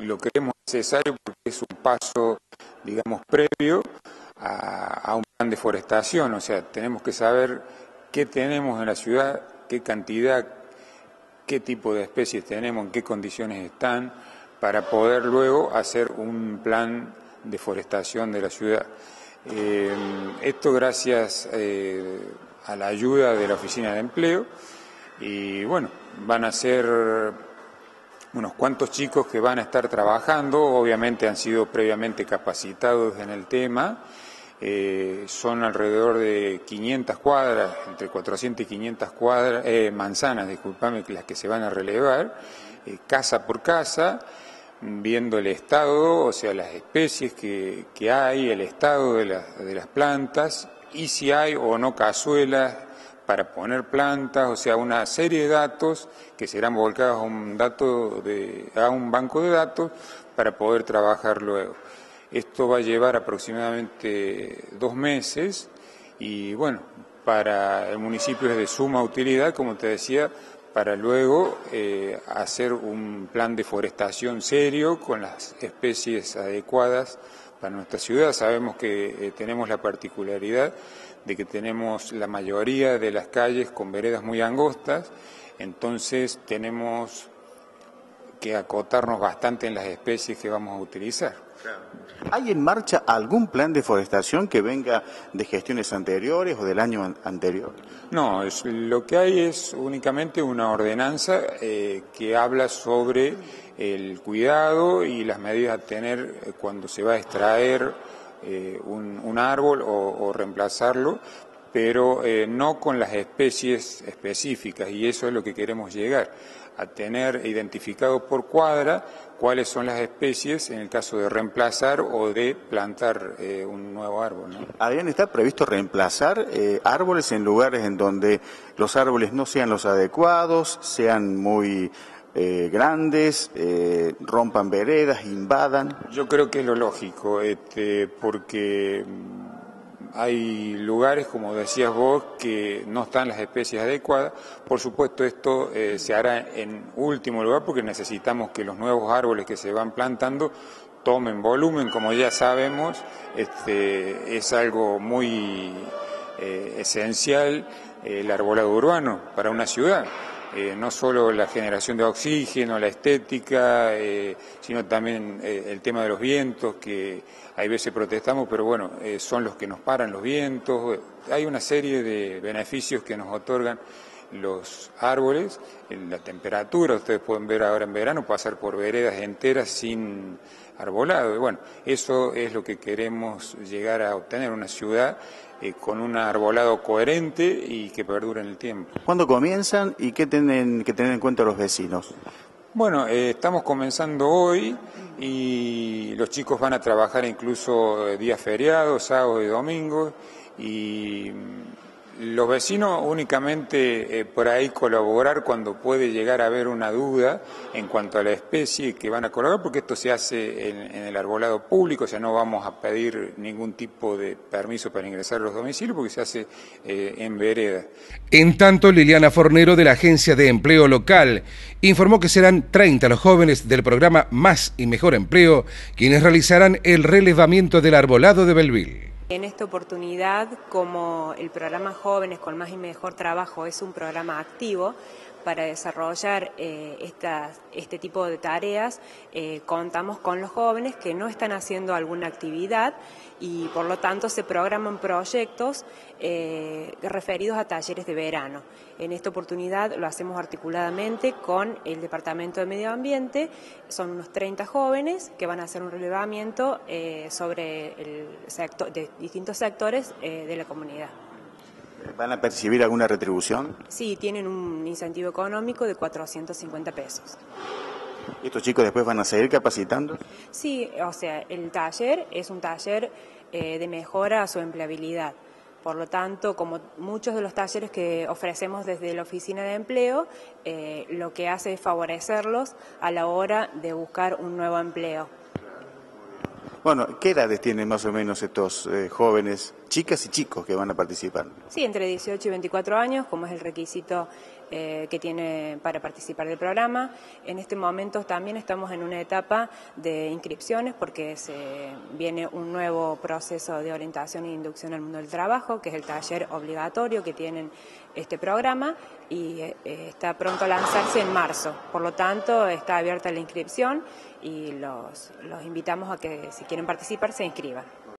lo creemos necesario porque es un paso, digamos, previo a, un plan de forestación, o sea, tenemos que saber qué tenemos en la ciudad, qué cantidad, qué tipo de especies tenemos, en qué condiciones están, para poder luego hacer un plan de forestación de la ciudad. Eh, esto gracias eh, a la ayuda de la Oficina de Empleo y bueno, van a ser unos cuantos chicos que van a estar trabajando, obviamente han sido previamente capacitados en el tema, eh, son alrededor de 500 cuadras, entre 400 y 500 cuadras, eh, manzanas, disculpame, las que se van a relevar, eh, casa por casa, viendo el estado, o sea, las especies que, que hay, el estado de, de las plantas, y si hay o no cazuelas para poner plantas, o sea, una serie de datos que serán volcados a un, dato de, a un banco de datos para poder trabajar luego. Esto va a llevar aproximadamente dos meses y bueno, para el municipio es de suma utilidad, como te decía, para luego eh, hacer un plan de forestación serio con las especies adecuadas para nuestra ciudad. Sabemos que eh, tenemos la particularidad de que tenemos la mayoría de las calles con veredas muy angostas, entonces tenemos que acotarnos bastante en las especies que vamos a utilizar. ¿Hay en marcha algún plan de forestación que venga de gestiones anteriores o del año anterior? No, lo que hay es únicamente una ordenanza eh, que habla sobre el cuidado y las medidas a tener eh, cuando se va a extraer eh, un, árbol o, reemplazarlo, pero eh, no con las especies específicas y eso es lo que queremos llegar, a tener identificado por cuadra cuáles son las especies en el caso de reemplazar o de plantar eh, un nuevo árbol. ¿no? Adrián, ¿está previsto reemplazar árboles en lugares en donde los árboles no sean los adecuados, sean muy eh, grandes, eh, rompan veredas, invadan. Yo creo que es lo lógico, este, porque hay lugares, como decías vos, que no están las especies adecuadas. Por supuesto, esto eh, se hará en último lugar porque necesitamos que los nuevos árboles que se van plantando tomen volumen, como ya sabemos, este, es algo muy esencial el arbolado urbano para una ciudad. Eh, no solo la generación de oxígeno, la estética, eh, sino también eh, el tema de los vientos, que hay veces protestamos, pero bueno, son los que nos paran los vientos. Hay una serie de beneficios que nos otorgan los árboles, la temperatura, ustedes pueden ver ahora en verano pasar por veredas enteras sin arbolado. Y bueno, eso es lo que queremos llegar a obtener, una ciudad eh, con un arbolado coherente y que perdure en el tiempo. ¿Cuándo comienzan y qué tienen que tener en cuenta los vecinos? Bueno, eh, estamos comenzando hoy y los chicos van a trabajar incluso días feriados, sábados y domingos y los vecinos únicamente eh, por ahí colaborar cuando puede llegar a haber una duda en cuanto a la especie que van a colaborar, porque esto se hace en, el arbolado público, o sea, no vamos a pedir ningún tipo de permiso para ingresar a los domicilios porque se hace eh, en vereda. En tanto, Liliana Fornero de la Agencia de Empleo Local informó que serán 30 los jóvenes del programa Más y Mejor Empleo quienes realizarán el relevamiento del arbolado de Belville. En esta oportunidad, como el programa Jóvenes con Más y Mejor Trabajo es un programa activo, para desarrollar eh, este tipo de tareas eh, contamos con los jóvenes que no están haciendo alguna actividad y por lo tanto se programan proyectos eh, referidos a talleres de verano. En esta oportunidad lo hacemos articuladamente con el Departamento de Medio Ambiente, son unos 30 jóvenes que van a hacer un relevamiento sobre el sector, de distintos sectores de la comunidad. ¿Van a percibir alguna retribución? Sí, tienen un incentivo económico de 450 pesos. ¿Y estos chicos después van a seguir capacitando? Sí, o sea, el taller es un taller eh, de mejora a su empleabilidad. Por lo tanto, como muchos de los talleres que ofrecemos desde la oficina de empleo, eh, lo que hace es favorecerlos a la hora de buscar un nuevo empleo. Bueno, ¿qué edades tienen más o menos estos eh, jóvenes chicas y chicos que van a participar. Sí, entre 18 y 24 años, como es el requisito eh, que tiene para participar del programa. En este momento también estamos en una etapa de inscripciones porque se viene un nuevo proceso de orientación e inducción al mundo del trabajo, que es el taller obligatorio que tienen este programa y eh, está pronto a lanzarse en marzo. Por lo tanto, está abierta la inscripción y los, los invitamos a que si quieren participar se inscriban.